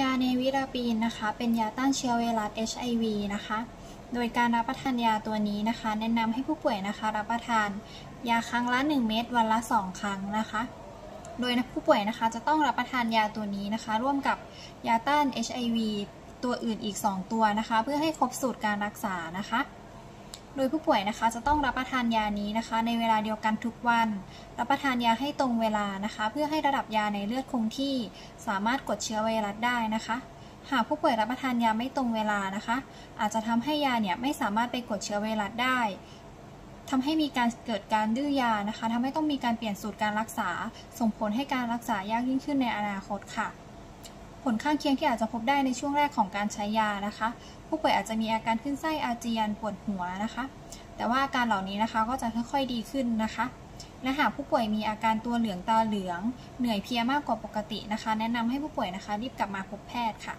ยาเนวิราปีนนะคะ เป็นยาต้านเชื้อไวรัส HIV นะคะ โดยการรับประทานยาตัวนี้นะคะ แนะนำให้ผู้ป่วยนะคะ รับประทานยาครั้งละ 1 เม็ดวันละ 2 ครั้งนะคะ โดยผู้ป่วยนะคะจะต้องรับประทานยาตัวนี้นะคะ ร่วมกับยาต้าน HIV ตัวอื่นอีก 2 ตัวนะคะ เพื่อให้ครบสูตรการรักษานะคะ โดยผู้ป่วยนะคะจะต้องรับประทานยานี้นะคะ ในเวลาเดียวกันทุกวัน รับประทานยาให้ตรงเวลานะคะ เพื่อให้ระดับยาในเลือดคงที่ สามารถกดเชื้อไวรัสได้นะคะ หากผู้ป่วยรับประทานยาไม่ตรงเวลานะคะ อาจจะทำให้ยาเนี่ยไม่สามารถไปกดเชื้อไวรัสได้ทำให้มีการเกิดการดื้อยานะคะทำให้ต้องมีการเปลี่ยนสูตรการรักษา ส่งผลให้การรักษายากยิ่งขึ้นในอนาคตค่ะ ลข้างเคียงที่อาจจะพบได้ในช่วงแรกของการใช้ยานะคะ ผู้ป่วยอาจจะมีอาการขึ้นไส้อาเจียนปวดหัวนะคะ แต่ว่าอาการเหล่านี้นะคะก็จะค่อยๆดีขึ้นนะคะและหากผู้ป่วยมีอาการตัวเหลืองตาเหลือง เหนื่อยเพียมากกว่าปกตินะคะ แนะนำให้ผู้ป่วยนะคะ รีบกลับมาพบแพทย์ค่ะ